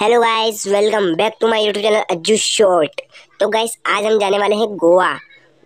Hello guys welcome back to my YouTube channel Ajju short तो guys आज हम जाने वाले हैं गोवा।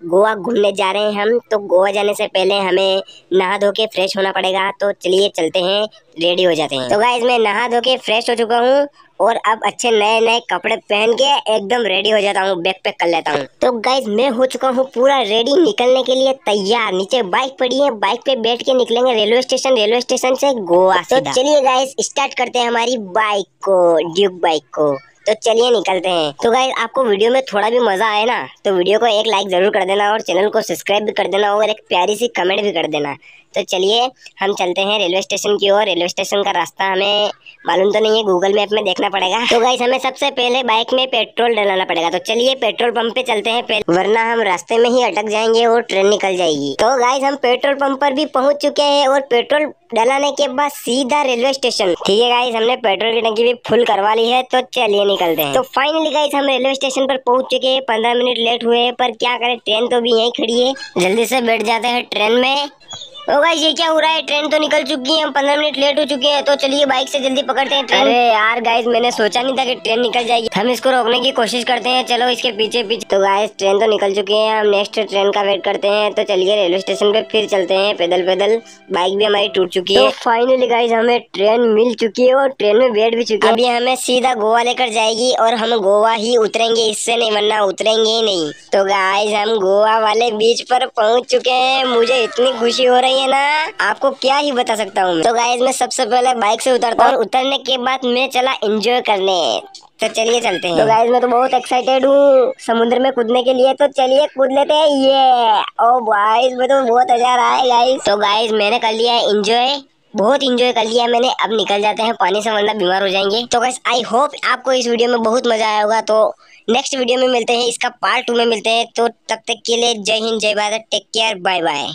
गोवा घूमने जा रहे हैं हम तो गोवा जाने से पहले हमें नहा धो के फ्रेश होना पड़ेगा। तो चलिए चलते हैं रेडी हो जाते हैं। तो गाइज़ मैं नहा धो के फ्रेश हो चुका हूँ और अब अच्छे नए नए कपड़े पहन के एकदम रेडी हो जाता हूँ बैग पैक कर लेता हूँ। तो गाइज़ मैं हो चुका हूँ पूरा रेडी निकलने के लिए तैयार। नीचे बाइक पड़ी है बाइक पे बैठ के निकलेंगे रेलवे स्टेशन रेलवे स्टेशन से गोवा तो चलिए गाइज़ स्टार्ट करते हैं हमारी बाइक को ड्यूक बाइक को। तो चलिए निकलते हैं। तो गाइज़ आपको वीडियो में थोड़ा भी मज़ा आए ना तो वीडियो को एक लाइक ज़रूर कर देना और चैनल को सब्सक्राइब भी कर देना और एक प्यारी सी कमेंट भी कर देना। तो चलिए, हम चलते हैं रेलवे स्टेशन की ओर। रेलवे स्टेशन का रास्ता हमें मालूम तो नहीं है गूगल मैप में देखना पड़ेगा। तो गाइस हमें सबसे पहले बाइक में पेट्रोल डलाना पड़ेगा। तो चलिए पेट्रोल पंप पे चलते हैं वरना हम रास्ते में ही अटक जाएँगे और ट्रेन निकल जाएगी। तो गाइस हम पेट्रोल पंप पर भी पहुँच चुके हैं और पेट्रोल डलाने के बाद सीधा रेलवे स्टेशन। ठीक है गाइस हमने पेट्रोल की टंकी भी फुल करवा ली है तो चलिए निकलते हैं। तो फाइनली गाइस हम रेलवे स्टेशन पर पहुँच चुके हैं। पंद्रह मिनट लेट हुए हैं, पर क्या करें ट्रेन तो भी यहीं खड़ी है। जल्दी से बैठ जाते हैं ट्रेन में। ओ भाई ये क्या हो रहा है? ट्रेन तो निकल चुकी है हम पंद्रह मिनट लेट हो चुके हैं तो चलिए बाइक से जल्दी पकड़ते हैं ट्रेन अरे यार गाइस मैंने सोचा नहीं था कि ट्रेन निकल जाएगी। हम इसको रोकने की कोशिश करते हैं चलो इसके पीछे पीछे। तो गाइस ट्रेन तो निकल चुकी है हम नेक्स्ट ट्रेन का वेट करते हैं तो चलिए रेलवे स्टेशन पे फिर चलते हैं पैदल पैदल। बाइक भी हमारी टूट चुकी है। फाइनली तो गाइस हमें ट्रेन मिल चुकी है और ट्रेन में बैठ भी चुकी है। अभी हमें सीधा गोवा लेकर जाएगी और हम गोवा ही उतरेंगे इससे नहीं वरना उतरेंगे ही नहीं। तो गाइस हम गोवा वाले बीच पर पहुँच चुके हैं मुझे इतनी खुशी हो रही है ना? आपको क्या ही बता सकता हूँ तो गाइज़ मैं सबसे पहले बाइक से उतरता हूँ उतरने के बाद मैं चला एंजॉय करने। तो चलिए चलते हैं। तो गाइज़ मैं तो बहुत एक्साइटेड हूँ समुद्र में कूदने के लिए। तो चलिए कूद लेते हैं। ये ओ गाइज़ मैं तो बहुत अच्छा रहा है गाइज़ तो गाइज़ मैंने कर लिया है एंजॉय बहुत इंजॉय कर लिया मैंने। अब निकल जाते हैं। पानी से वरना बीमार हो जाएँगे। तो गाइस आई होप आपको इस वीडियो में बहुत मज़ा आया होगा। तो नेक्स्ट वीडियो में मिलते हैं। इसका पार्ट टू में मिलते हैं। तो तब तक के लिए जय हिंद, जय Bharat. Take care bye bye